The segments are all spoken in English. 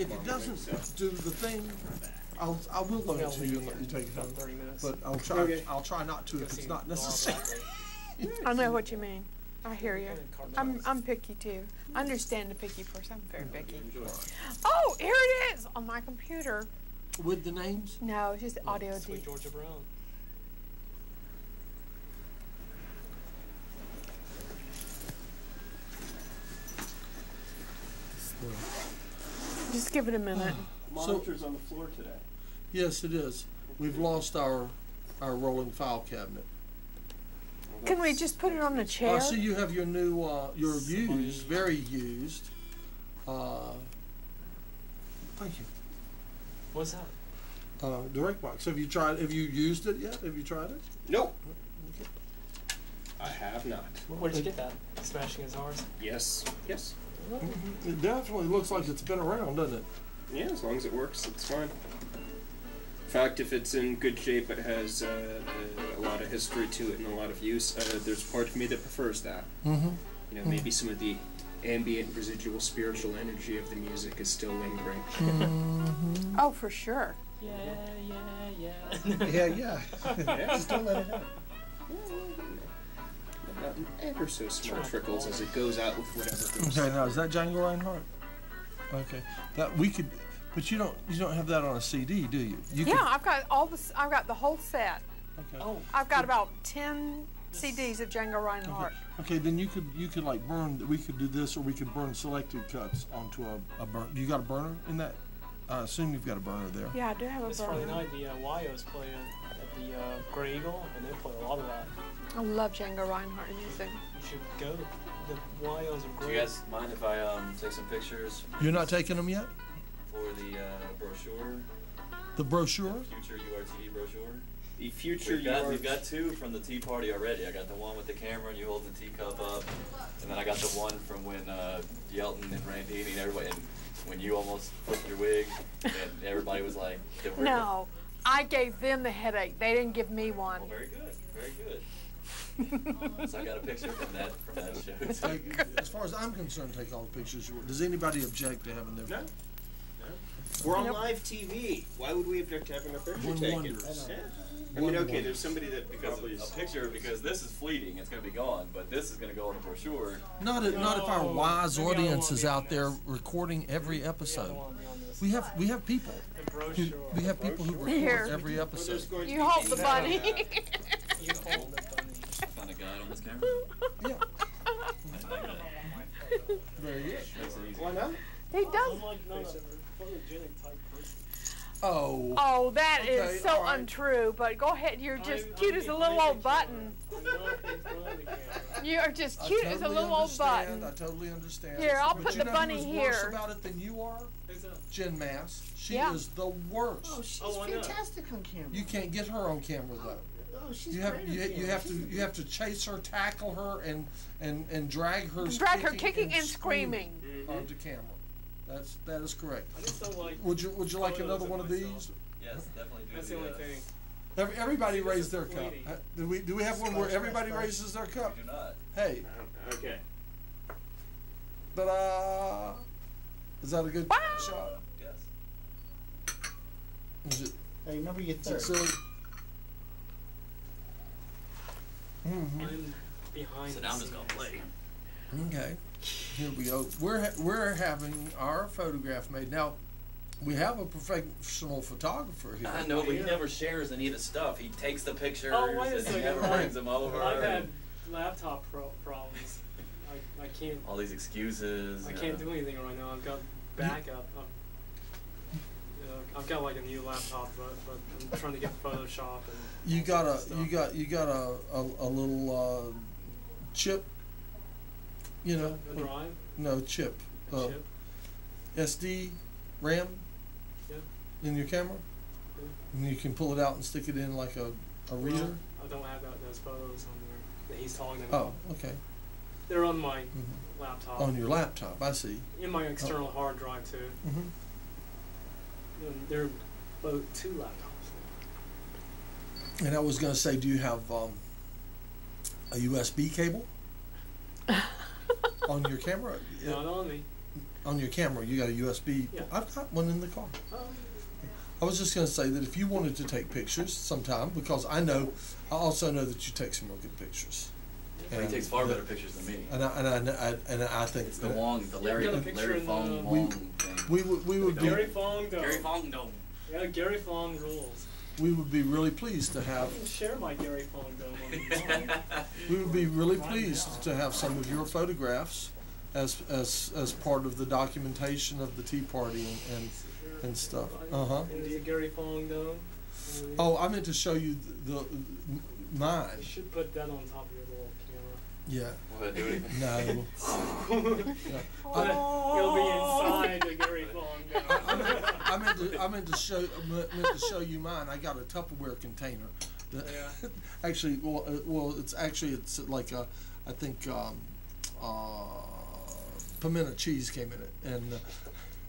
If it doesn't do the thing, I'll, I will loan it to you and let you take it home. But I'll try, Okay. I'll try not to if it's not necessary. I know what you mean. I hear you. I'm, I'm picky too. I understand the picky person. I'm very picky. Oh, here it is on my computer. With the names? No, it's just audio Sweet D. Georgia Brown. Just give it a minute. Monitors on the floor today. Yes, it is. We've lost our, our rolling file cabinet. Can we just put it on the chair? I chair? see you have your new, uh, your used, very used, uh, thank you, What's that? uh, direct box. Have you tried, have you used it yet? Have you tried it? Nope. I have not. Where did you get that? Smashing Guitars? Yes. Yes. It definitely looks like it's been around, doesn't it? Yeah, as long as it works, it's fine. In fact, if it's in good shape, it has uh, a lot of history to it and a lot of use. Uh, there's part of me that prefers that. Mm-hmm. You know, maybe some of the ambient residual spiritual energy of the music is still lingering. Oh, for sure. Yeah, yeah, yeah. Yeah, yeah. yeah, Just don't let it out. About ever so small trickles as it goes out with whatever goes. Okay, now is that Django Reinhardt? Okay, that we could, but you don't you don't have that on a CD, do you? you Yeah, I've got all this. I've got the whole set. Okay. Oh, I've got about ten CDs of Django Reinhardt. Okay, then you could you could like burn. We could do this, or we could burn selected cuts onto a, a burn. Do you got a burner in that? I assume you've got a burner there. Yeah, I do have a this Friday night the uh, Wyos play at, at the uh, Grey Eagle, and they play a lot of that. I love Django Reinhardt music. You should go. The Wyos are Do great. you guys mind if I um, take some pictures You're not taking them yet? for the uh, brochure, The brochure? The future URTV brochure? The future We've got, yours. we've got two from the tea party already. I got the one with the camera and you holding the teacup up, and then I got the one from when uh, Yelton and Randini and everybody, and when you almost flipped your wig, and everybody was like, No, I gave them the headache. They didn't give me Well, one. very good, very good. so I got a picture from that from that show. Take, as far as I'm concerned, take all the pictures you want. Does anybody object to having their? No. We're on Nope. live TV. Why would we object to having a picture One taken? wonders. Yeah. I mean, okay, there's somebody that Because probably a picture, because this is fleeting, it's going to be gone, but this is going to go on the brochure. Not if, not if our wise maybe audience is out there this. recording every Yeah, I don't episode. wanna be on this. We have we have people. Who, we have people who record Here. every Well, there's episode. going to You hold the a- bunny. You hold the bunny. Find a guide on this camera. Yeah, I like that. very good. Makes it easy. Why not? He does. I'm like not a photogenic type person. Oh, Oh, that is Okay, so all right. untrue. But go ahead. You're just I'm- cute I'm as a little old behind button. the camera. I'm not behind the camera. You are just I cute as a totally little old understand. button. I totally understand. Here, I'll But put you the know bunny who's worse here. about it than you are? Who's that? Jen Mass. She Yeah. is the worst. Oh, she's Oh, I know. fantastic on camera. You can't get her on camera though. Oh, she's You have great you, on you have to you have to chase her, tackle her, and and and drag her Drag her kicking and screaming. onto camera. That's that is correct. I just don't like. Would you would you like another one of myself. these? Yes, definitely do That's the the, only uh, thing. Every, everybody This raised their cup. Uh, Do we do we have one where everybody raises their cup? We do not. Hey, Okay. ta-da! Is that a good Wow. shot? Yes. Is it, Hey, remember your is it third. Silly? Mhm. I'm behind. So the now I'm just gonna play. Okay, here we go. We're ha- we're having our photograph made now. We have a professional photographer here. I know, but he never shares any of the stuff. He takes the pictures Oh, wait a and he second. never brings them over. I've had laptop pro- problems. I, I can't. all these excuses. I you can't do anything right now. I've got backup. I've, I've got like a new laptop, but, but I'm trying to get Photoshop and. You got a you got you got a a, a little uh, chip. You know, a drive, no chip. a Uh, chip. SD, RAM. Yeah. In your camera. Yeah. And you can pull it out and stick it in like a a reader. Well, I don't have that, those photos on there that he's talking Oh, okay. They're on my Mhm. laptop. On your laptop, I see. in my external hard drive too. hmm And they're both two laptops. And I was going to say, do you have um, a USB cable on your camera? Not on me. on your camera, you got a USB. Yeah. I've got one in the car. Oh, I was just going to say that if you wanted to take pictures sometime, because I know, I also know that you take some real good pictures. He And takes far the- better pictures than me. And I, and I, kn- I, and I think It's the that Wong, the Larry, got a picture Larry Fong the- Wong thing. we would, we would be, Gary Fong Dome. Gary Fong Dome. Yeah, Gary Fong rules. we would be really pleased to I have, can share my Gary Fong Dome on the we would be really pleased to have some of your photographs as, as, as part of the documentation of the Tea Party and, and, and stuff. Uh-huh. In the Gary Fong Dome. Oh, I meant to show you the, the mine. You should put that on top of your little camera. Yeah. Will that do anything? No. Yeah. But It'll be inside the Gary Fong I meant, Dome. I meant to, I meant to show, I meant to show you mine. I got a Tupperware container. that- Yeah. Actually, well, uh, well, it's actually it's like a, I think, um, uh, pimento cheese came in it, and uh,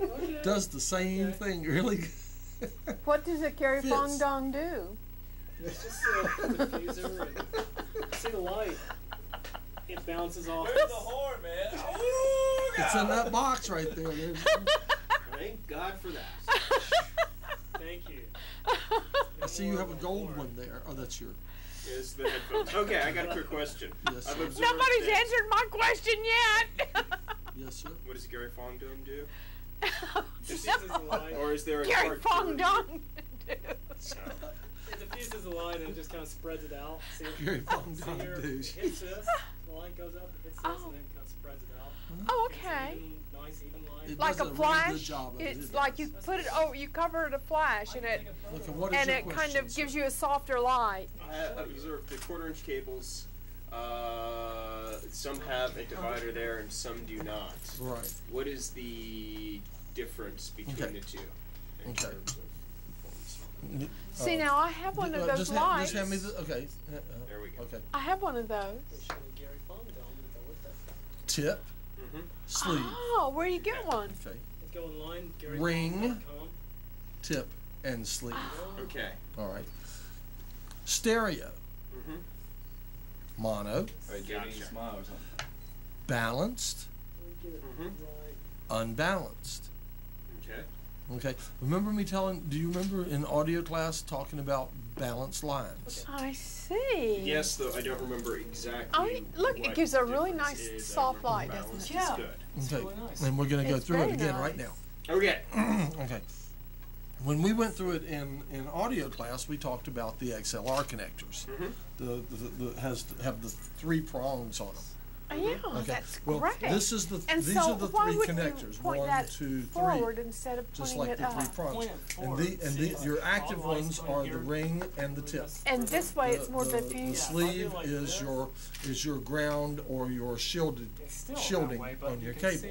Okay. does the same Okay. thing. Really. What does a Gary Fong Dong do? It's just a diffuser and see the light. It bounces off. Where's the horn, man? It's in that box right there. There's, Thank God for that. Thank you. I see you have a gold one there. Oh, that's your. Is the headphones. Okay, I got a quick question. Yes, I've sir. Nobody's that- answered my question yet. Yes, sir. What does Gary Fong Dome do? Diffuses the light. Or is there a Gary card Fong version? Dong. It diffuses the light and just kind of spreads it out. See, Gary Fong see Dong douche. hits this, the light goes up, it hits this, Oh. and then kind of spreads it out. Oh, okay. even, nice, even light. It Like a a really good flash. job it, It's it like does. you put it. Oh, you cover it a flash, and it Look, and what is and it kind of sir? gives you a softer light. I have observed the quarter inch cables. Uh, some have a divider there and some do not. Right. What is the difference between Okay. the two? in Okay. terms of See, uh, now I have one d- of uh, those just hand, lights. Just hand me the. Okay. uh, uh, There we go. Okay. I have one of those. They show a Gary Fong Dome to go with that. Tip, Mm-hmm. sleeve. Oh, where you get one? Okay. Let's go online, Ring. GaryFong.com. Tip and sleeve. Okay. All right. Stereo, Mm-hmm. mono, Right, Gotcha. smile or something. balanced, Let me get it Mhm. unbalanced. Okay. Okay. Remember me telling? Do you remember in audio class talking about balanced lines? I see. Yes, though I don't remember exactly. Oh, y- look, it gives a really nice is. Soft remember light, doesn't it? Yeah. good. It's Okay. really nice. And we're gonna go through it very again right now. Okay. okay. When we went through it in, in audio class, we talked about the XLR connectors. Mm -hmm. The, the, the has have the three prongs on them. Oh, yeah, Okay. that's well, great. this is the and these so are the three connectors. you point One, that two, three. forward instead of Just like it the three prongs. And the and the, your active all ones are the ring and the tip. And this way, it's more the, diffused. The Yeah, if I do sleeve like is this- your is your ground or your shielded shielding way, on you your can cable.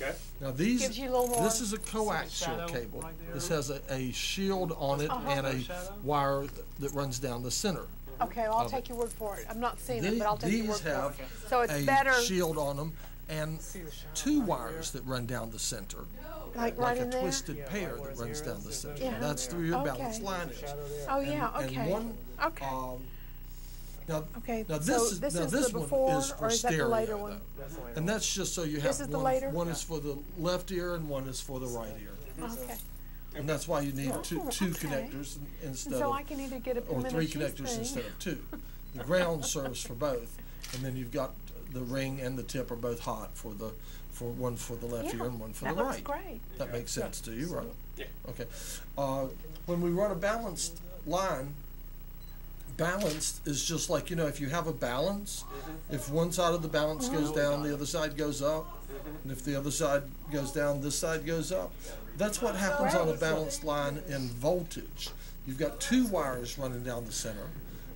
Okay. Now these you a little more. this is a coaxial cable. right this has a, a shield on it Uh-huh. and a Shadow. wire that runs down the center. Okay, well, I'll of take your word for it. I'm not seeing The- it, but I'll take your these word for have it. So it's a better, shield on them and the two wires there? that run down the center, like right like a in there. twisted Yeah, pair right that runs down the center. Yeah. That's through your Okay. balanced line is. Oh yeah, and, okay. And one, okay. um, now, okay. now this so is this now is this the one before, is for or is that stereo the later though. one? That's the way And that's just so you This have is the one, later? one is for the left ear and one is for the right ear. Okay. And that's why you need two, Oh, two okay. connectors in- And instead so of, I can either get a or three connectors thing. instead of two. The ground serves for both, and then you've got the ring and the tip are both hot for the, for one for the left Yeah, ear and one for that the looks right. great. That makes sense to you, right? Yeah. Okay. Uh, when we run a balanced line, balanced is just like, you know, if you have a balance, if one side of the balance goes down, the other side goes up. And if the other side goes down, this side goes up. That's what happens on a balanced line in voltage. You've got two wires running down the center.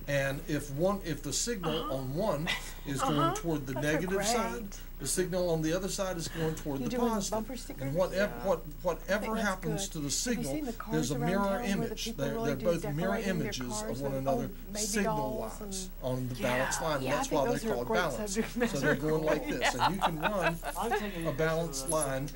And if one, if the signal on one is going Uh-huh. toward the are negative side. The signal on the other side is going toward You the doing positive. bumper stickers? And whatever, Yeah. what, whatever happens good. to the signal, the there's a mirror town where the image. They're, really they're both mirror images of one another, signal dolls wise, on the balanced line. Yeah, That's why they're are a called great balanced. subject So they're going like this, and you can run a pictures balanced line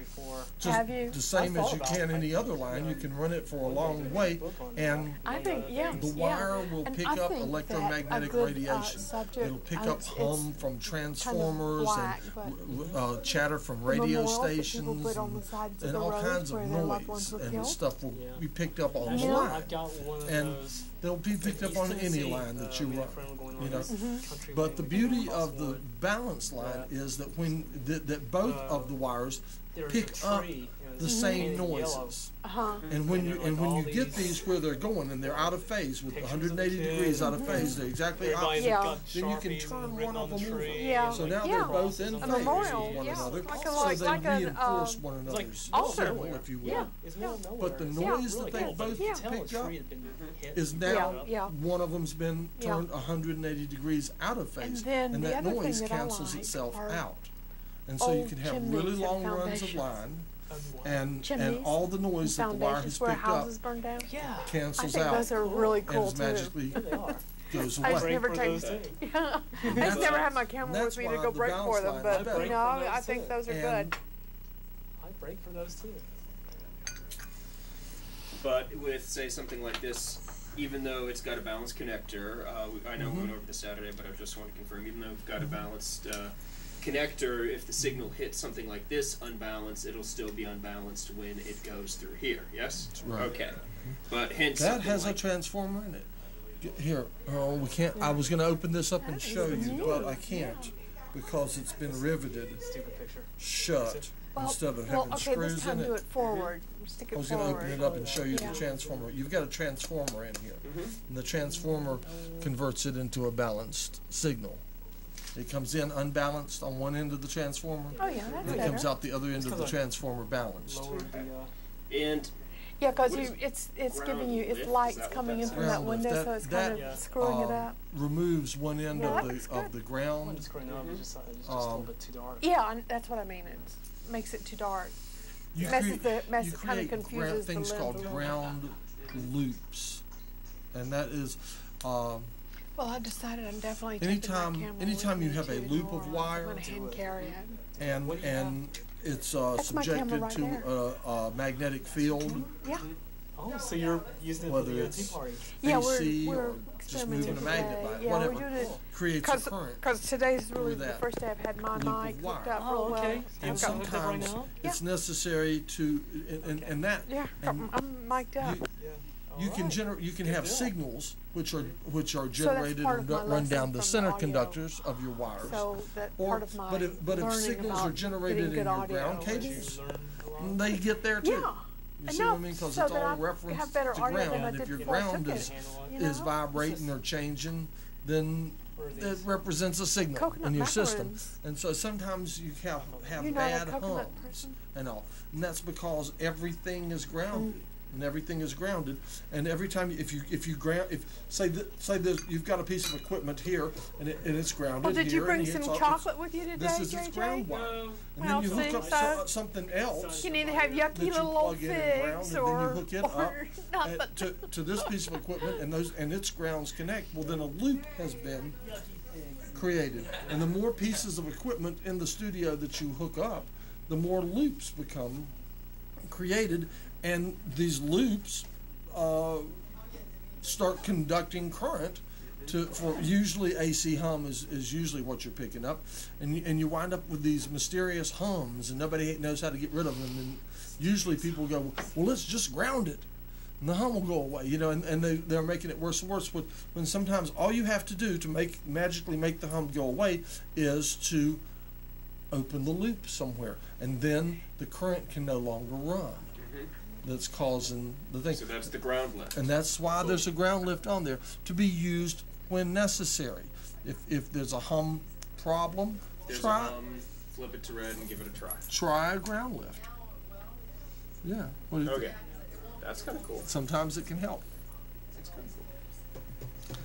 just the same as you can any other line. You can run it for a long way, and I think, yeah, the wire will pick up electromagnetic a good, uh, radiation. It'll pick uh, up hum from transformers and but w- w- uh, chatter from radio memorials that people stations and, the sides of and all kinds of where their loved ones noise and killed. stuff will Yeah. be picked up on the line. I've got one of And those. They'll be picked up on any Tennessee. line that Uh, you me run. friend were going you know. this country But the beauty of the one. balance line Yeah. is that when that, that both Uh, of the wires There pick a up tree, you know, the same noises. Uh-huh. And when And you they're and when you get these these where they're going and they're out of phase with 180 degrees out of phase, they're exactly opposite. Yeah. got Then you can turn one of them over. Yeah. So now Yeah. they're both in A phase memorial, with one yeah. another, Like a- so they like an, reinforce um, one It's like another's altar. signal, if you will. Yeah. It's middle of nowhere. But the noise really that they cool, both you could tell a picked up been hit is now stuff. Yeah. one of them's been Yeah. turned 180 degrees out of And phase, then and that noise cancels itself out. And so you can have really long runs of line, And what? and and all the noise that the wire has Foundations where picked up houses burn down. yeah, I cancels think out those are really and cool is too. magically yeah, they are. goes I just away. never for take- those too. Yeah. I just never had my camera that's with me to why go the break balance for them, line but is you better. know, I think those are And- good. I break for those too. But with say something like this, even though it's got a balanced connector, uh, we, I know we went Mhm. over this Saturday, but I just want to confirm. Even though we've got a balanced uh, connector, if the signal hits something like this unbalanced, it'll still be unbalanced when it goes through here. Yes. right. Okay. But hence That something has a transformer in it. Here, oh, we can't. I was going to open this up and show you, but I can't because it's been riveted Stupid picture. shut Well, instead of well, okay, screws this time in do it. it forward. Stick I it was going to open it up and show you Yeah. the transformer. You've got a transformer in here, Mhm. and the transformer converts it into a balanced signal. It comes in unbalanced on one end of the transformer, Oh yeah, that's and it better. comes out the other end of It's the 'cause I transformer balanced. Lowered the. Uh, and Yeah, because What you, is it's it's ground giving you lift? it's Is lights what coming in that's from Ground that lift. window, That- so it's that, kind Yeah. of screwing it um, up. removes one end Yeah, that of looks the of good. the I ground. wasn't screwing it up. It's just, it's just a Um, little bit too dark. Yeah, and that's what I mean. It makes it too dark. You messes create, the mess you kind of create gra- confuses the things lens called little. ground loops, and that is um, Well, I've decided I'm definitely taking Anytime- my camera anytime you have a loop of wire- I'm hand carry it. and What do you and it's uh, That's my camera subjected right to a, a magnetic field, Yeah, Oh, so you're using it for Whether the uh, it's- tea party? yeah, AC we're or we're just moving experimenting a magnet by it, yeah, whatever. we're doing it creates a because current. because today's really the first day I've had my mic hooked wire. up Oh, real well. okay. And I've sometimes- right sometimes now? it's necessary to, and, and, and that yeah, and I'm mic'd up. You, you can Alright. gener- you can Good have deal. signals which are which are generated part and run down the center conductors of your wires. so or, part of my but if but if signals are generated in your ground I'll cables, you learn a lot. they get there too. Yeah. You see what I mean? Because so it's all referenced to ground. And if your ground is it. Handle You it. is know? vibrating or changing, then it represents a signal Coconut in your system. And so sometimes you have have You're bad hums person? and all, and that's because everything is grounded. Mm. And everything is grounded, and every time if you if you ground if say that say this you've got a piece of equipment here and, it, and it's grounded Well, did you here bring and some it's all- chocolate with you today, This is its ground wire, No. and Well, then you hook up so- so, something else You can either have yucky little old plug in and ground, and then you or, hook it or up nothing. uh, to, to this piece of equipment and those and its grounds connect. Well then a loop has been created. And the more pieces of equipment in the studio that you hook up the more loops become created and these loops uh, start conducting current to for usually AC hum is, is usually what you're picking up. And you, and you wind up with these mysterious hums and nobody knows how to get rid of them. And usually people go well let's just ground it. And the hum will go away you know and, and they, they're making it worse and worse when, when sometimes all you have to do to make magically make the hum go away is to open the loop somewhere. And then the current can no longer run that's causing the thing So that's the ground lift. and that's why there's a ground lift on there to be used when necessary. If if there's a hum problem, There's try a hum, flip it to red and give it a try. try a ground lift. Yeah. What do you Okay. think? That's kind of cool. Sometimes it can help. That's kind of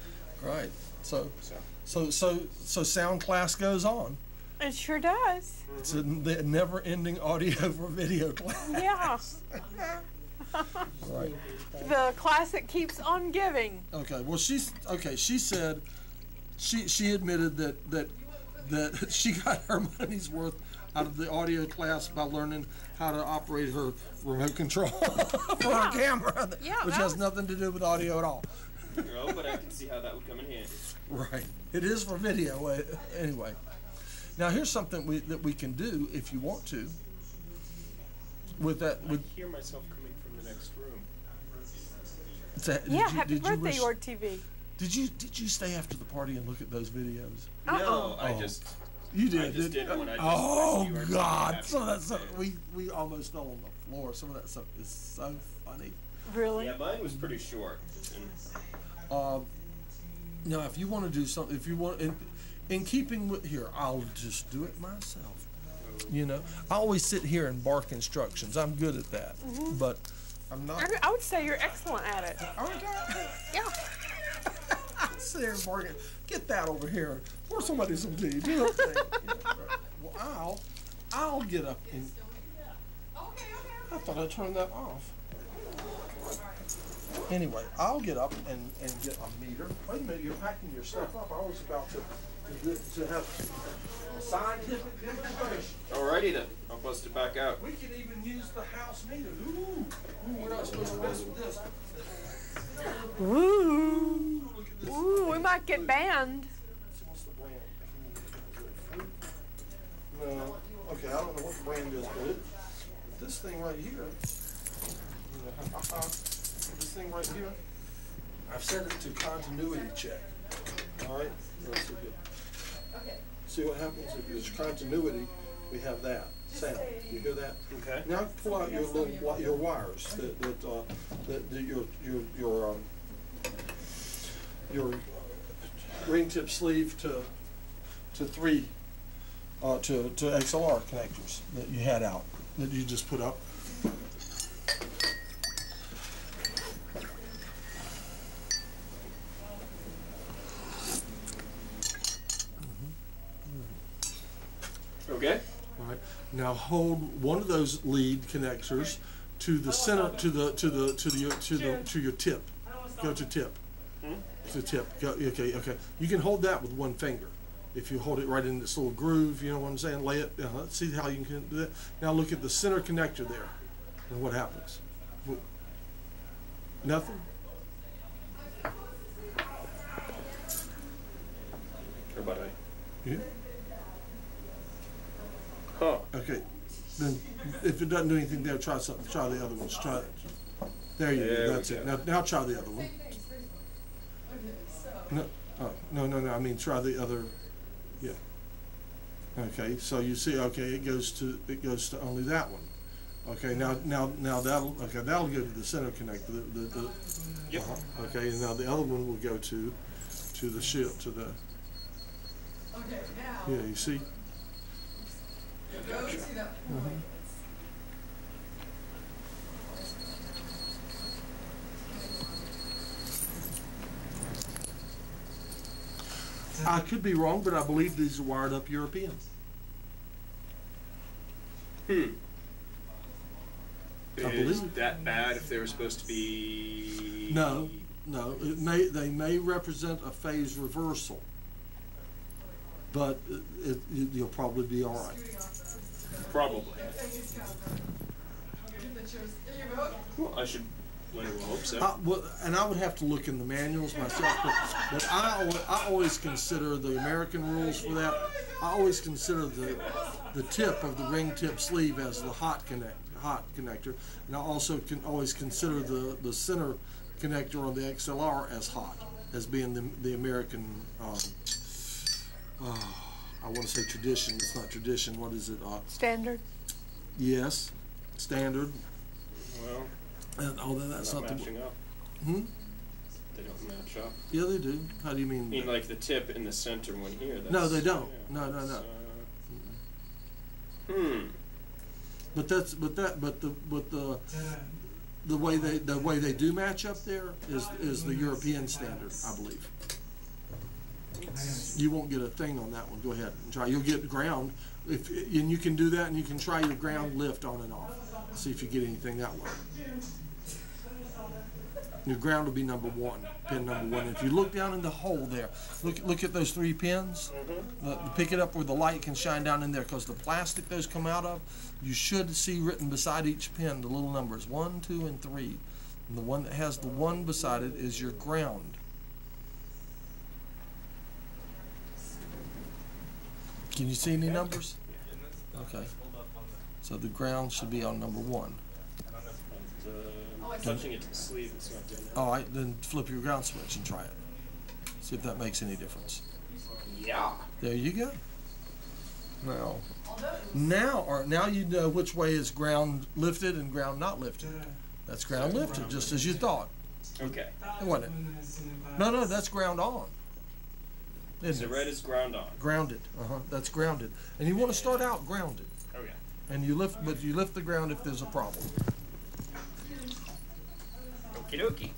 cool. Right. So So, so so so sound class goes on. It sure does. It's a the never-ending audio for video class. Yeah. Right. the classic keeps on giving. Okay. Well, she's okay. She said she she admitted that that that she got her money's worth out of the audio class by learning how to operate her remote control for her camera, Yeah, which has was- nothing to do with audio at all. No, but I can see how that would come in handy. Right. It is for video anyway. Now here's something we, that we can do if you want to. With that, with I hear myself coming from the next room. that, did Yeah, you, happy did you birthday, wish- your TV. Did you did you stay after the party and look at those videos? No, Uh-uh. I Oh. just You did. I just didn't did one. I just oh you God! happy Some of that stuff we we almost fell on the floor. Some of that stuff is so funny. Really? yeah, mine was pretty short. And Um, now, if you want to do something, if you want, in, in keeping with here, I'll just do it myself. You know, I always sit here and bark instructions. I'm good at that, mm-hmm. but I'm not. I, I would say you're excellent at it. Aren't I? Yeah. sit here and bark. Get that over here. Pour somebody some tea. Do that thing. You know, right. Well, I'll, I'll get up and. I thought I turned that off. Anyway, I'll get up and, and get a meter. Wait a minute, you're packing your stuff up. I was about to, to have scientific demonstration. alrighty then, I'll bust it back out. We can even use the house meter. Ooh, ooh we're not supposed to mess with this. Ooh. Ooh, look at this. Ooh, we might get banned. So What's the brand? No, okay, I don't know what the brand is, but it, this thing right here, uh-uh, this thing right here, I've set it to continuity check. All right, let's see what happens if there's continuity, we have that sound. You hear that? Okay. Now pull out your little, wi- your wires that, that, uh, that, that your, your, your, um, your ring tip sleeve to, to three, uh, to, to XLR connectors that you had out, that you just put up. Okay. All right. Now hold one of those lead connectors to the center, to the, to the, to the, to the, to your tip. Go to tip. To tip. Go, okay, okay. You can hold that with one finger. If you hold it right in this little groove, you know what I'm saying? Lay it. Uh, let's see how you can do that. Now look at the center connector there. And what happens? Nothing. I. Yeah. Huh. Okay. Then if it doesn't do anything there, try something. Try the other ones. Try it. There you There go. we That's it. Now, now try the other one. No, oh, no, no, no. I mean, try the other. Yeah. Okay. So you see, okay, it goes to it goes to only that one. Okay. Now, now, now that'll okay. That'll go to the center connector. The, the, the, Yep. uh-huh. Okay. And now the other one will go to to the shield to the. Okay. Now. Yeah. You see. I could be wrong, but I believe these are wired up European. Hmm. I Is believe. that bad if they were supposed to be? No, no, it may, they may represent a phase reversal. But it, it, you'll probably be all right. Probably. Well, I should. Well, I hope so. I, well, and I would have to look in the manuals myself, but, but I, I always consider the American rules for that. I always consider the the tip of the ring tip sleeve as the hot connect hot connector, and I also can always consider the the center connector on the XLR as hot, as being the the American. Um, uh, I want to say tradition. It's not tradition. What is it? Uh, Standard. yes, standard. well, And although that's not not the matching up. hmm. They don't match up. Yeah, they do. How do you mean? I mean? mean, like the tip in the center one here. That's, No, they don't. yeah, No, no, that's, no. uh, hmm. But that's but that but the but the the way they the way they do match up there is is the European standard, I believe. You won't get a thing on that one. Go ahead and try. You'll get ground if and you can do that, and you can try your ground lift on and off. See if you get anything that way. Your ground will be number one, pin number one. If you look down in the hole there, look look at those three pins. Uh, pick it up where the light can shine down in there, because the plastic those come out of, you should see written beside each pin the little numbers one, two, and three. And the one that has the one beside it is your ground. Can you see any numbers? Okay. So the ground should be on number one. Touching it to the sleeve, it's not doing that. All right, then flip your ground switch and try it. See if that makes any difference. Yeah. There you go. Now, now, or now you know which way is ground lifted and ground not lifted. That's ground lifted, just as you thought, Okay. wasn't it? No, no, that's ground on. So Isn't it? red is ground on. Grounded. Uh huh. That's grounded, and you want to start out grounded, Okay. and you lift, but you lift the ground if there's a problem. Okie dokie.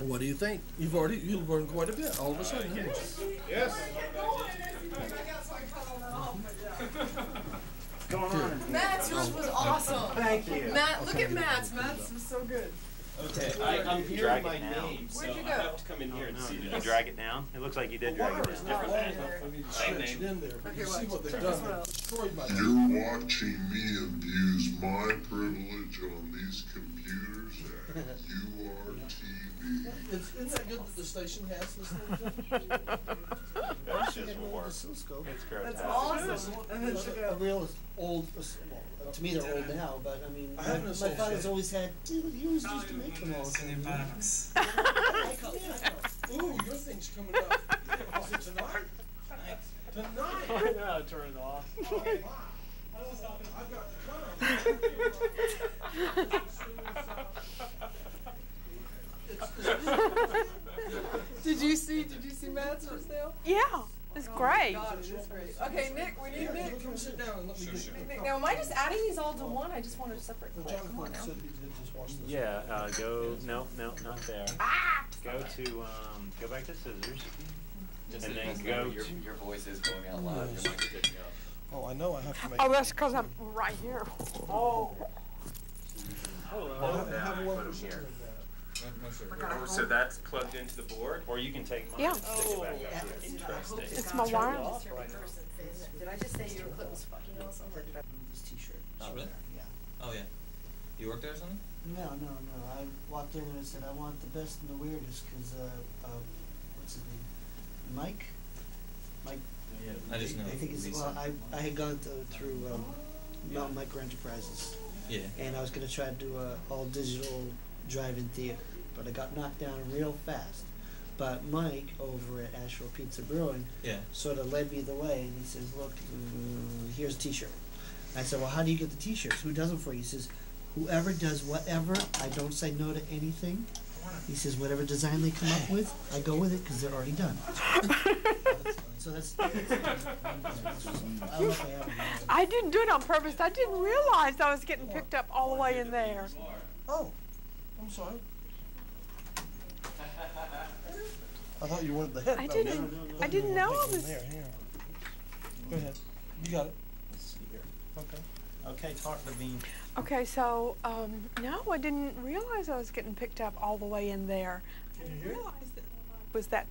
What do you think? You've already you've learned quite a bit all of a sudden. haven't you? Going on. Matt's yours was awesome. Thank you. Matt, look at Matt's. Matt's was so good. Okay, I, I'm hearing Drag my it now. name, so Where'd you I go? have to come in here and oh, see Did you drag it down? It looks like you did drag it Water is down. not Different name. enough for me to Same name. in there, but Okay, you see watch. what they've Check done. this one out. They've destroyed my. You're watching me abuse my privilege on these computers at URTV. It's, isn't that good that the station has this thing? It's just work. Oscilloscope. It's gross. That's awesome. And then It's look a at real old, well, to me they're old now, but I mean, I my, have an my associate. father's always had, dude, he always used to make them all. the time, I call- yeah, I call- Ooh, your thing's coming up. Is it tonight? Tonight? I know how to turn it off. Oh, wow. I've got to come. Did you see? Did you see Matt's just now? Yeah, it's great. God, it is great. Okay, Nick, we need Yeah, Nick. come sit down and let me get. Nick, now, am I just adding these all to one? I just wanted to separate. Well, quick. Come on now. said he did just watch this. Yeah, uh, go, no, no, not there. Ah! Go to, um, go back to scissors. Just And then go know, your, to- your voice is going out loud. Yes. Your mic is picking up. Oh, I know, I have to make. Oh, that's because I'm right here. Oh. I Hello. have to have Put one so that's plugged into the board? Or you can take mine Yeah. and stick it back up here. Interesting. It's my wire. Off right. Did I just say your clip was fucking awesome? Or did I? This t-shirt. Oh, really? Yeah. Oh yeah. You work there or something? No, no, no. I walked in and I said, I want the best and the weirdest, cause, uh, uh, what's his name? Mike? Mike? Yeah. I just know I think it's, well, I, I had gone to, through, um, Mountain Micro Enterprises, Yeah. and I was gonna try to do a all digital drive-in theater, but I got knocked down real fast. But Mike over at Asheville Pizza Brewing Yeah. sort of led me the way, and he says, "Look, uh, here's a T-shirt." I said, "Well, how do you get the T-shirts? Who does them for you?" He says, "Whoever does whatever. I don't say no to anything." He says, "Whatever design they come up with, I go with it because they're already done." so that's. I don't know if I have. I didn't do it on purpose. I didn't realize I was getting picked up all the way in there. Oh, I'm sorry. I thought you wanted the head. I No, didn't. no, no, I no, didn't no, know no, I was. There, here. Go ahead. You got it. Let's see here. Okay. Okay, talk to Bean. Okay, so um, no, I didn't realize I was getting picked up all the way in there. I didn't realize that was that.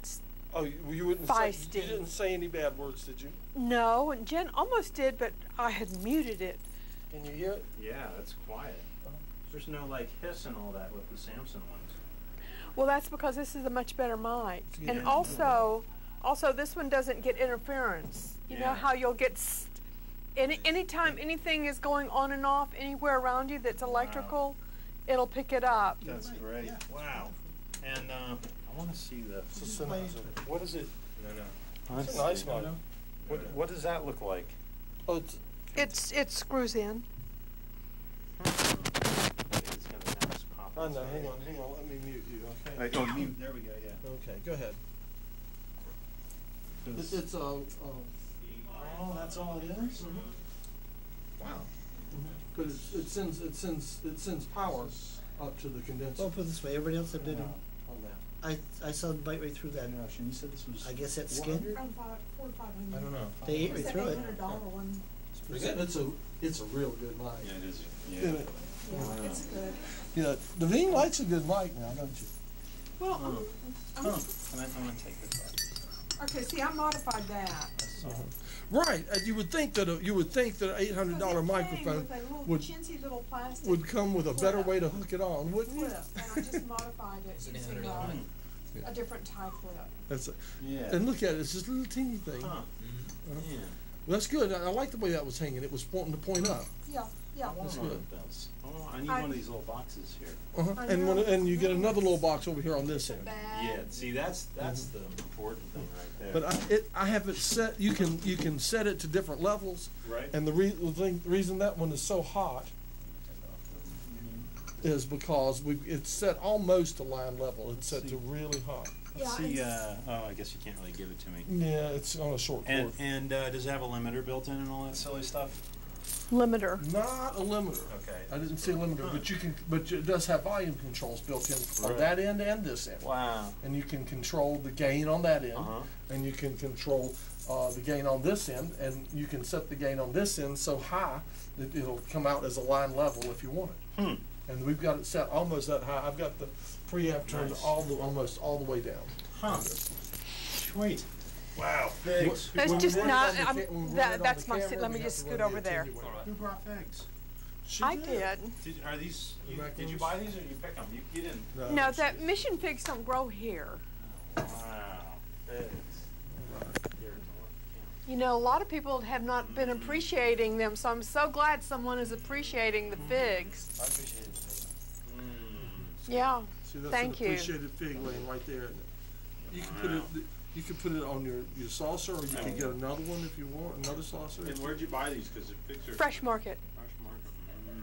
Oh, you, you wouldn't say, you didn't say any bad words, did you? No, and Jen almost did, but I had muted it. Can you hear it? Yeah, it's quiet. There's no like hiss and all that with the Samson ones. Well, that's because this is a much better mic, Yeah. and also, also this one doesn't get interference. You know how you'll get. St- any anytime anything is going on and off anywhere around you that's electrical, it'll pick it up. That's great. Wow. And, uh, I wanna see the. It's. What is it? No, no. It's a nice one. What, what does that look like? Oh, it's, It's it screws in. It's gonna now just pop I know. Hang on, hang on. Let me mute you. Okay. Right, oh, mute. There we go, yeah. Okay. Go ahead. It's, it's uh, uh, Oh, that's all it is? Wow. but it's, it sends it sends it sends power up to the condenser Well, put it this way, everybody else that did it. I I saw them bite right through that. and you said this was. I guess that skin. I don't know. They ate right through it. Pretty good. It's a It's a real good mic. Yeah, it is. Isn't Yeah. It? Yeah, it's good. You know, Devine likes a good mic now, don't you? Well, I'm, I'm, Huh. And I, I'm gonna take this off. okay, see, I modified that. Uh-huh. Right, and you would think that, a- you would think that an eight hundred dollar Because it came microphone with a little would, chintzy little plastic would come with a better way to hook it on, wouldn't clip, it? and I just modified it using $800 a. Yeah. Uh, a different type clip. That's a, Yeah. and look at it, it's just a little teeny thing. Huh. Uh-huh. Yeah. Well, that's good, I, I like the way that was hanging, it was pointing to point up. Yeah, yeah. That's one good. Of those. Oh, I need I- one of these little boxes here. Uh-huh, I and when, know. and you get another little box over here on this end. bag. Yeah, see, that's, that's the important thing right there. But I, it, I have it set, you can, you can set it to different levels, Right? and the rea- the thing, the reason that one is so hot is because we, it's set almost to line level, it's set to really hot. Yeah, See, and- uh, oh, I guess you can't really give it to me. Yeah, it's on a short cord. And, and, uh, does it have a limiter built in and all that silly stuff? Limiter. Not a limiter. Okay. I didn't see a limiter, but you can, but it does have volume controls built in on that end and this end. Wow. And you can control the gain on that end, Uh-huh. and you can control, uh, the gain on this end, and you can set the gain on this end so high that it'll come out as a line level if you want it. Hmm. And we've got it set almost that high. I've got the preamp turned Nice. all the, almost all the way down. Huh. Sweet. Wow, figs. That's When just not, I'm, ca- when we run it that, that's my, camera, seat. let me just scoot over there. Who brought figs? She I did. Did, are these, you, did you buy these or you pick them? You, you didn't? No, that mission figs don't grow here. Wow, figs. You know, a lot of people have not been appreciating them, so I'm so glad someone is appreciating the figs. I appreciate it. Mm. Yeah. See, that's Thank an you. appreciated fig laying right there. isn't it? You can put it, you can put it on your, your saucer, or you can get another one if you want, another saucer. And where'd you buy these? Cause the figs are. Fresh market. Fresh market. Mm.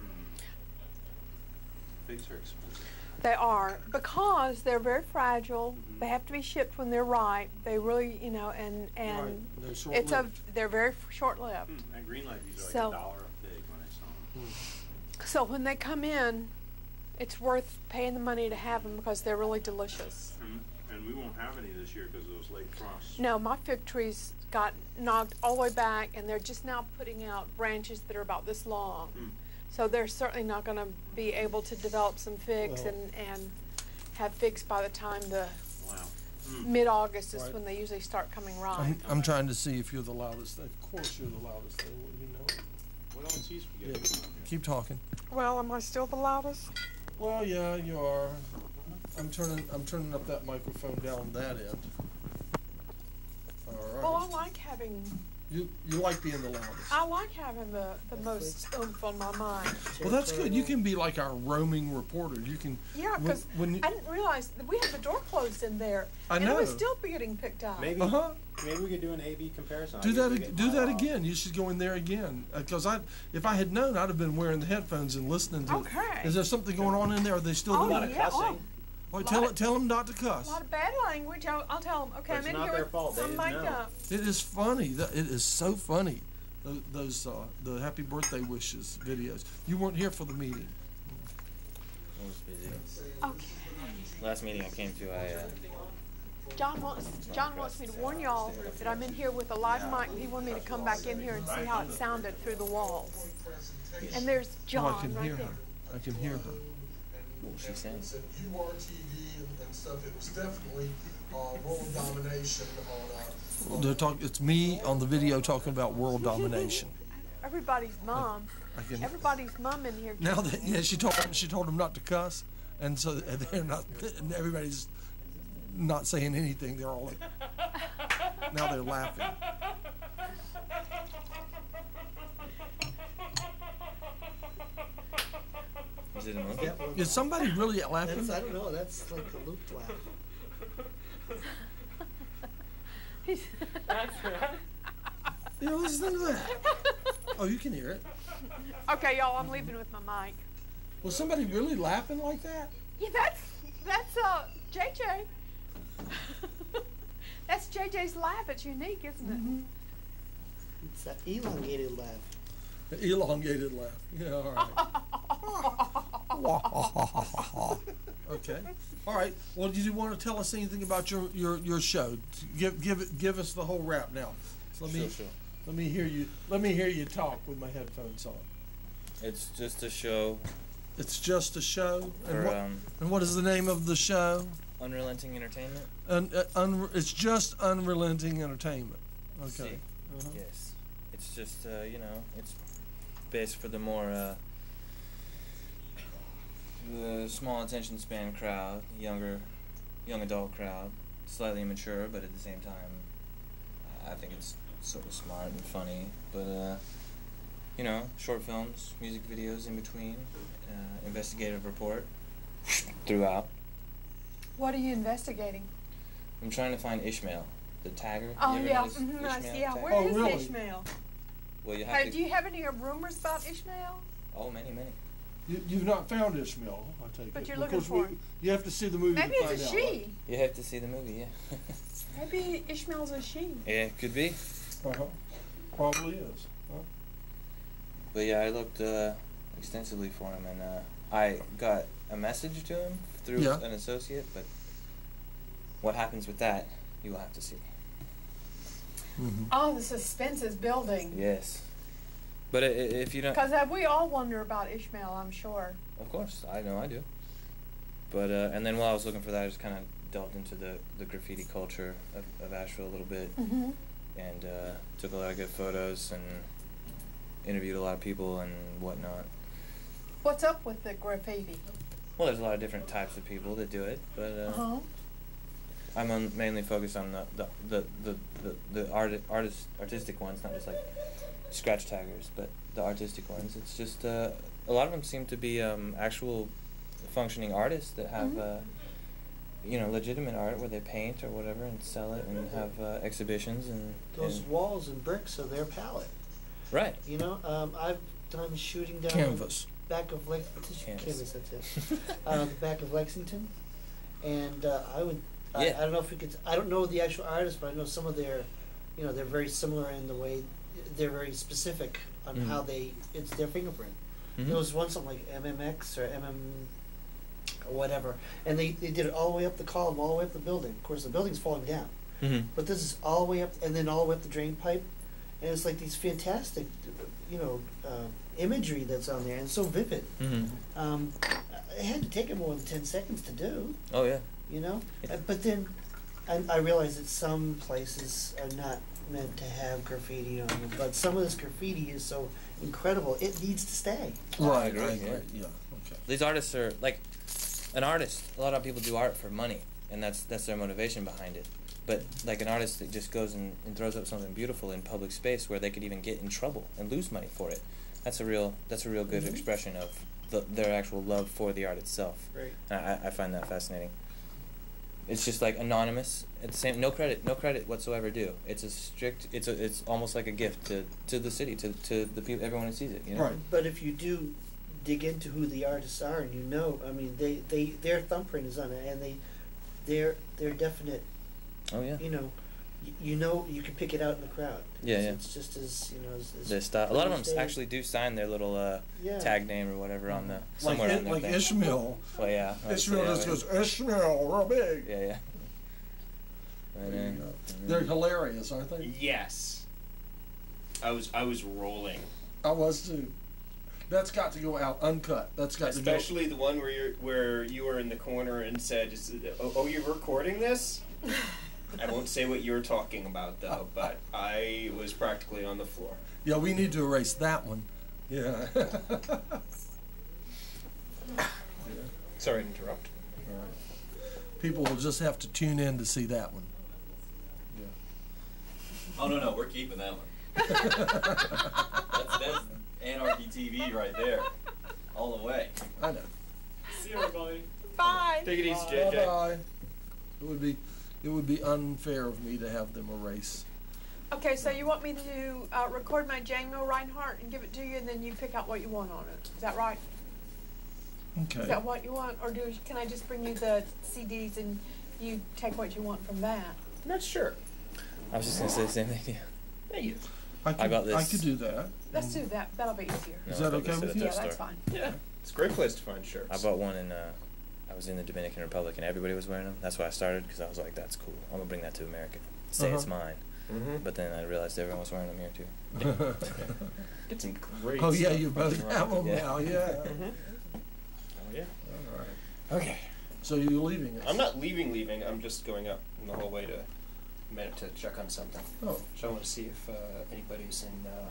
Figs are expensive. They are because they're very fragile. They have to be shipped when they're ripe. They really, you know, and and they're it's a they're very short lived. Mm. At Greenlife, these are like So- a dollar a fig when I saw them. So when they come in, it's worth paying the money to have them because they're really delicious. And, and we won't have any this year because of those late frosts. No, my fig trees got knocked all the way back, and they're just now putting out branches that are about this long. Hmm. So they're certainly not going to be able to develop some figs Well- and, and have figs by the time the Wow. Mm. mid August is Right. when they usually start coming ripe. I'm, I'm trying to see if you're the loudest. Of course, you're the loudest thing. You know. What else is we Yeah, got going on here? keep talking. Well, am I still the loudest? Well, yeah, you are. I'm turning. I'm turning up that microphone down that end. All right. Well, I like having You you like being the loudest. I like having the, the most oomph on my mind. Well, that's good. You can be like our roaming reporter. You can. Yeah, because when you, I didn't realize that we had the door closed in there, I and it was know. still getting picked up. Maybe, Uh huh. maybe we could do an A/B comparison. Do guess that. ag- Do that off. again. You should go in there again. Because I, if I had known, I'd have been wearing the headphones and listening to. Okay. Is there something going on in there? Are they still Oh, doing lot it? of yeah, cussing. Well, tell of- it. Tell them not to A cuss. lot of bad language. I'll, I'll tell them. Okay, But I'm in here with fault. They some didn't know. It is funny. It is so funny. Those, those uh, the happy birthday wishes videos. You weren't here for the meeting. I was busy. Okay. Last meeting I came to, I, uh, John wants John wants me to warn y'all that I'm in here with a live mic. He wanted me to come back in here and see how it sounded through the walls. And there's oh, John I can right hear there. her. I can hear her. What was she saying? said URTV and, and stuff. It was definitely uh, world domination on. Uh, They're talking. It's me on the video talking about world domination. Everybody's mom. I can. Everybody's mom in here. Now that yeah, she told she told them not to cuss, and so they're not. And everybody's not saying anything. They're all like, now they're laughing. Was it a monkey? That Is somebody really laughing? That's, I don't know, that's like a loop laugh. Yeah, listen to that. Oh, you can hear it. okay, y'all. I'm leaving with my mic. Was somebody really laughing like that? Yeah, that's that's uh JJ. that's JJ's laugh. It's unique, isn't it? Mm-hmm. It's that elongated laugh. An elongated laugh. Yeah, all right. okay. All right. Well, did you want to tell us anything about your, your, your show? Give give it give us the whole wrap now. So let me Sure, sure. Let me hear you. Let me hear you talk with my headphones on. It's just a show It's just a show. And for what, um, and what is the name of the show? unrelenting entertainment. Un, uh, un, it's just unrelenting entertainment. Okay. See? Uh-huh. Yes. It's just uh, you know, it's based for the more uh, the small attention span crowd, younger, young adult crowd, slightly immature, but at the same time, I think it's sort of smart and funny. But uh, you know, short films, music videos in between, uh, investigative report throughout. What are you investigating? I'm trying to find Ishmael, the tagger. Oh yeah, notice mhm, I Ishmael see. Yeah, tagger? where Oh, is really? Ishmael? Well, you have Hey, to. do you have any rumors about Ishmael? Oh, many, many. You, you've not found Ishmael, I take But it. you're looking because for we- him. You have to see the movie Maybe to it's a find out. she. You have to see the movie, yeah. Maybe Ishmael's a she. yeah, it could be. Uh-huh. Probably is. Huh? But yeah, I looked uh, extensively for him, and uh, I got a message to him through Yeah. an associate. But what happens with that, you will have to see. Mm-hmm. Oh, the suspense is building. Yes. But if you don't, Because we all wonder about Ishmael, I'm sure. of course, I know I do. But uh, and then while I was looking for that, I just kind of delved into the, the graffiti culture of, of Asheville a little bit, Mm-hmm. and uh, took a lot of good photos and interviewed a lot of people and whatnot. What's up with the graffiti? Well, there's a lot of different types of people that do it, but uh, Uh-huh. I'm on, mainly focused on the the the the, the, the art, artist artistic ones, not just like scratch taggers, but the artistic ones. It's just uh, a lot of them seem to be um, actual functioning artists that have Mhm. uh, you know legitimate art where they paint or whatever and sell it and have uh, exhibitions and, Those and walls and bricks are their palette. right. You know, um, I've done shooting down Canvas. back of Lex- Canvas. canvas. That's it. uh, the back of Lexington, and uh, I would. I, Yeah. I don't know if we could. I don't know the actual artists, but I know some of their. You know, they're very similar in the way they're very specific on Mhm. how they. It's their fingerprint. Mhm. There was one something like MMX or MM or whatever, and they, they did it all the way up the column, all the way up the building. Of course, the building's falling down, Mhm. but this is all the way up, and then all the way up the drain pipe, and it's like these fantastic, you know, uh, imagery that's on there, and so vivid. Mhm. Um, it had to take it more than ten seconds to do, Oh yeah. you know. Yeah. Uh, but then, I, I realize that some places are not meant to have graffiti on them, but some of this graffiti is so incredible, it needs to stay. Right, I agree, agree. yeah. Yeah. Okay. These artists are like an artist. A lot of people do art for money, and that's that's their motivation behind it. But like an artist that just goes and, and throws up something beautiful in public space where they could even get in trouble and lose money for it. That's a real that's a real good Mhm. expression of the, their actual love for the art itself. Right. I, I- I find that fascinating. It's just like anonymous. At the same, no credit, no credit whatsoever due. It's a strict. It's a. It's almost like a gift to, to the city, to, to the people, everyone who sees it. You know. Right. But if you do dig into who the artists are, and you know, I mean, they, they their thumbprint is on it, and they, they're they're definite. Oh yeah. You know, you know, you can pick it out in the crowd. Yeah, it's, yeah. It's just as you know, as, as Their style. A lot of them Thursday. actually do sign their little uh, Yeah. tag name or whatever on the somewhere it, on their like thing. Ishmael. Well, yeah. I Ishmael that just way. goes Ishmael, real big. Yeah, yeah. And, There you go. and They're hilarious, aren't they? Yes. I was I was rolling. I was too. That's got to go out uncut. That's got to go. Especially the one where you where you were in the corner and said, "Oh, oh, you're recording this." I won't say what you were talking about though, but I was practically on the floor. Yeah, we need to erase that one. Yeah. Sorry to interrupt. All right. People will just have to tune in to see that one. Yeah. Oh no no, we're keeping that one. That's that's Anarchy TV right there, all the way. I know. See you, everybody. Bye. Take it easy, Bye JJ. bye. It would be, it would be unfair of me to have them erase. Okay, so you want me to uh, record my Django Reinhardt and give it to you, and then you pick out what you want on it. Is that right? Okay. Is that what you want, or do can I just bring you the CDs and you take what you want from that? Not sure. I was just gonna say the same thing. Yeah. Thank you. I could, got this. I could do that. Let's do that. That'll be easier. Is No, I that okay with you? Yeah, their that's fine. Yeah, it's a great place to find shirts. I bought one in. Uh, I was in the Dominican Republic and everybody was wearing them. That's why I started because I was like, "That's cool. I'm gonna bring that to America. Say it's Uh-huh. mine." Mhm. But then I realized everyone was wearing them here too. Get some great. Oh yeah, you both have Rob. them now. Yeah. Oh yeah. All right. Okay. So you're leaving us? I'm not leaving. Leaving. I'm just going up in the hallway to minute to check on something. Oh. So I want to see if uh, anybody's in uh,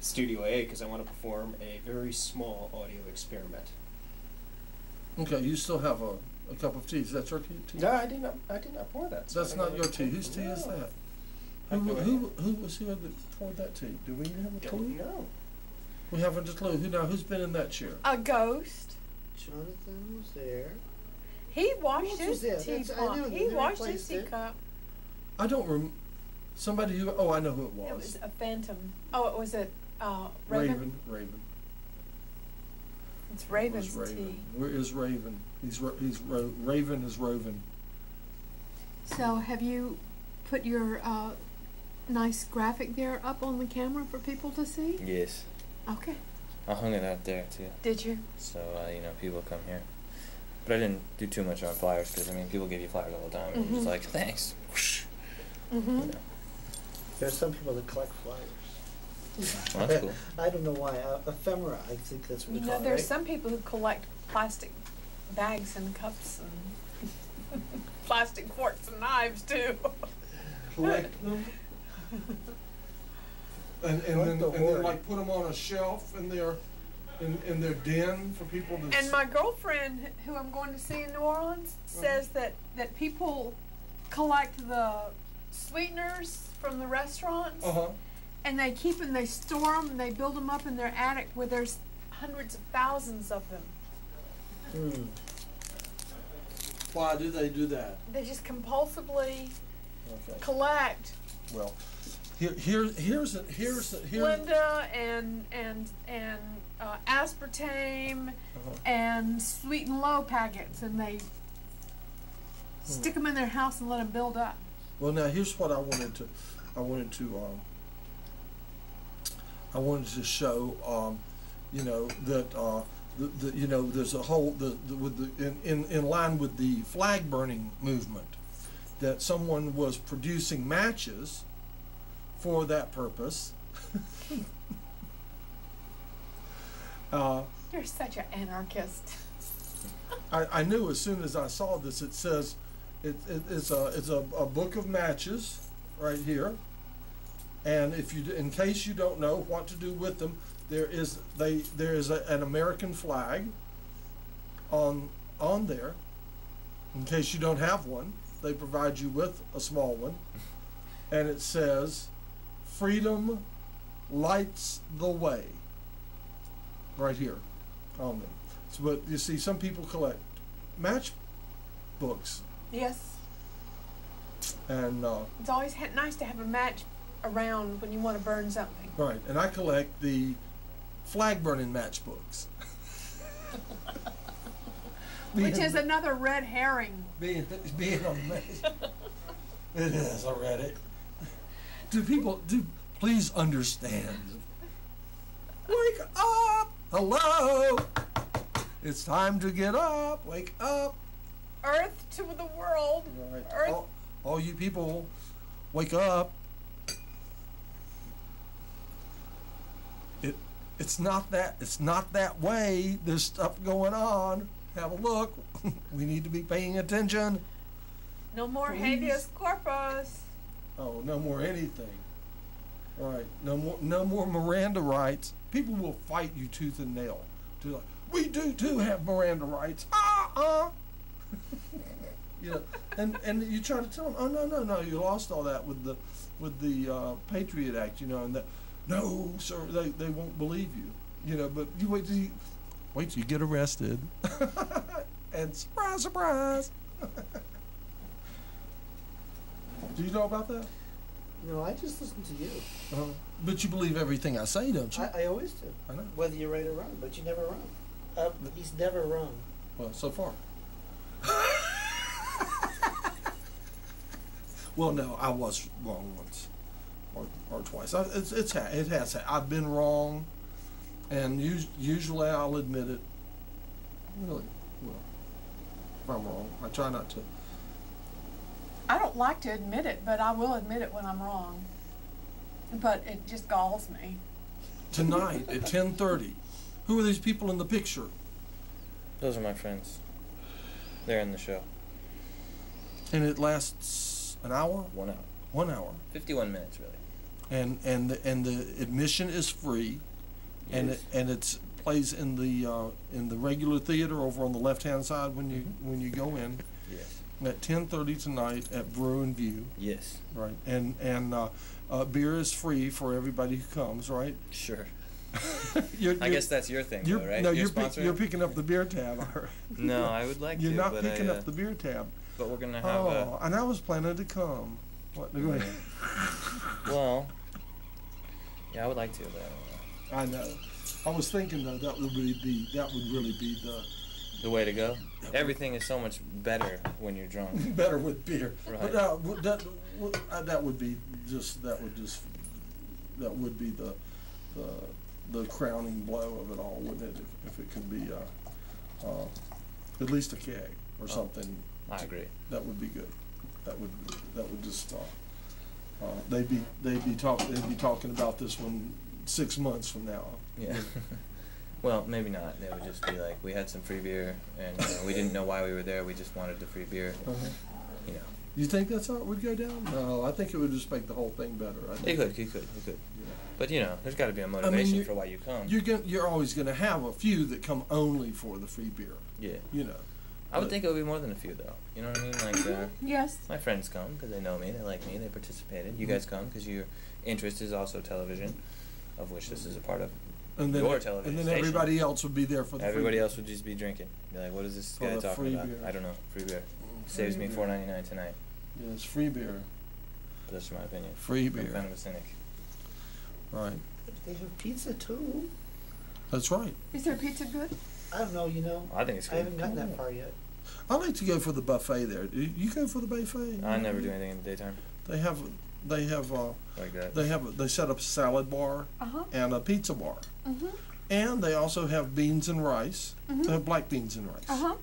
Studio A because I want to perform a very small audio experiment. Okay. You still have a, a cup of tea. Is that your tea? tea? No, I did not. I did not pour that. so That's not your tea. Whose tea is that? I Who, who, who was here that poured that tea? Do we have a idea. clue? Don't know. We haven't a clue. Who now? Who's been in that chair? A ghost. Jonathan was there. He washed his was there? Teapot. He washed his replaced it. teacup. I don't remember. Somebody who. Oh, I know who it was. It was a phantom. Oh, it was a uh, Raven. Raven. Raven. It's Raven's Raven. tea. Where is Raven? He's ro- he's ro- Raven is Roven. So, have you put your uh, nice graphic there up on the camera for people to see? Yes. Okay. I hung it out there too. Did you? So uh, you know, people come here. But I didn't do too much on flyers because I mean, people give you flyers all the time, and you're just Mhm. like, thanks. Mm-hmm. You know. There's some people that collect flyers. Well, that's cool. I don't know why. Uh, ephemera, I think that's what You they know, call it, there's right? some people who collect plastic bags and cups and plastic forks and knives too. Collect them. And, and What then, the and then word? like put them on a shelf in their, in, in their den for people to. And s- my girlfriend, who I'm going to see in New Orleans, says that, that people collect the sweeteners from the restaurants Uh-huh. And they keep them, they store them, and they build them up in their attic where there's hundreds of thousands of them. Hmm. Why do they do that? They just compulsively Okay. collect Well, here, here, here's a, here's a, here. Splenda and and and uh, aspartame Uh-huh. and sweet and low packets, and they stick them in their house and let them build up. Well, now here's what I wanted to, I wanted to, um, I wanted to show, um, you know, that, uh, the, the, you know, there's a whole, the, the with the, in, in, in line with the flag burning movement, that someone was producing matches for that purpose. uh, You're such an anarchist. I, I knew as soon as I saw this, it says, it, it, it's a, it's a, a book of matches right here. And if you, in case you don't know what to do with them, there is, they, there is a, an American flag on, on there. In case you don't have one, they provide you with a small one. And it says, freedom lights the way. Right here on them. So, but you see, some people collect match books, Yes, and uh, it's always ha- nice to have a match around when you want to burn something. right, and I collect the flag burning matchbooks. Which is another red herring. being being amazing. it is. I read it. Do people do please understand? Wake up! Hello. It's time to get up. Wake up. Earth to the world. Right. Earth. All, all you people, wake up. It's not that it's not that way. There's stuff going on. Have a look. we need to be paying attention. No more Please. habeas corpus. Oh, no more anything. All right, no more, no more Miranda rights. People will fight you tooth and nail. To like, we do too have Miranda rights. Ah, uh. you know, and and you try to tell them, oh no, no, no, you lost all that with the with the uh, Patriot Act, you know, and that. No, sir, they they won't believe you. You know, but you wait till you wait till you get arrested, and surprise, surprise. do you know about that? No, I just listen to you. Uh, but you believe everything I say, don't you? I, I always do. I know. Whether you're right or wrong, but you're never wrong. Uh, he's never wrong. Well, so far. well, no, I was wrong once or, or twice. I, it's it's it has. I've been wrong, and us- usually I'll admit it. Really, well, if I'm wrong, I try not to I don't like to admit it, but I will admit it when I'm wrong. But it just galls me. Tonight at ten thirty. Who are these people in the picture? Those are my friends. They're in the show. And it lasts an hour, One hour. one hour, 51 minutes, really. And and the, and the admission is free, and it, and it's plays in the uh, in the regular theater over on the left hand side when you when you go in Yes. at ten thirty tonight at Brew and View. Yes. Right, and and uh, uh, beer is free for everybody who comes. Right. Sure. You're- I you're- guess that's your thing, You're, though, right? No, You're you're, sponsoring? you're picking up the beer tab. No, I would like to. You're to, not but picking I, uh, up the beer tab. But we're gonna have Oh, and I was planning to come. What? Go ahead. Well. Yeah, I would like to, but I don't know. I know. I was thinking though that would really be that would really be the The way to go. Everything is so much better when you're drunk. better with beer. Right. But uh, that would- uh, that would be just that would just that would be the the the crowning blow of it all, wouldn't it? If, if it could be uh, uh, at least a keg or something. I agree. That would be good. That would that would just uh, uh, they'd be they'd be talk they'd be talking about this one six months from now. Yeah. well, maybe not. They would just be like, we had some free beer, and uh, we didn't know why we were there. We just wanted the free beer. Uh-huh. You know, You think that's how it would go down? No, I think it would just make the whole thing better. I it could, it could, it could. Yeah. But you know, there's got to be a mean, motivation you- for why you come. You're gonna, you're always going to have a few that come only for the free beer. yeah. You know. I would think it would be more than a few, though. You know what I mean? Like, mm-hmm. uh, Yes. my friends come because they know me, they like me, they participated. You mm-hmm. guys come because your interest is also television, of which this is a part of. And then, Your television and then station. everybody else would be there for the free Everybody beer. else would just be drinking. Be like, what is this guy talking free about? beer. I don't know. Free beer. Mm-hmm. Free Saves me beer. four ninety nine tonight. Yeah, it's free beer. But that's my opinion. Free beer. I'm beer. kind of a cynic. Right. They have pizza too. That's right. Is their pizza good? I don't know, you know. I think it's Good. I haven't gotten that far yet. I like to go for the buffet there. You go for the buffet? I never do anything in the daytime They have, they have, uh, like that. they have, they set up a salad bar Uh huh. and a pizza bar, Mhm. and they also have beans and rice. Mhm. They have black beans and rice. Uh huh.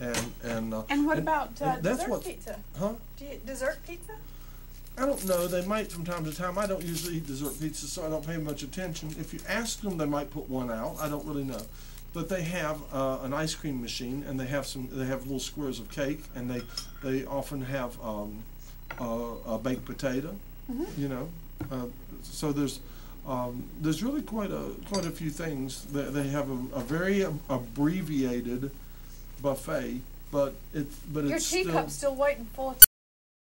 And and uh, And what about uh, and that's dessert what- pizza? huh? Do you, dessert pizza? I don't know. They might from time to time. I don't usually eat dessert pizza, so I don't pay much attention. If you ask them, they might put one out. I don't really know. But they have uh, an ice cream machine, and they have some. They have little squares of cake, and they they often have um, uh, a baked potato. You know, uh, so there's um, there's really quite a quite a few things. They, they have a, a very ab- abbreviated buffet, but it's but Your it's still. teacup's still waiting full of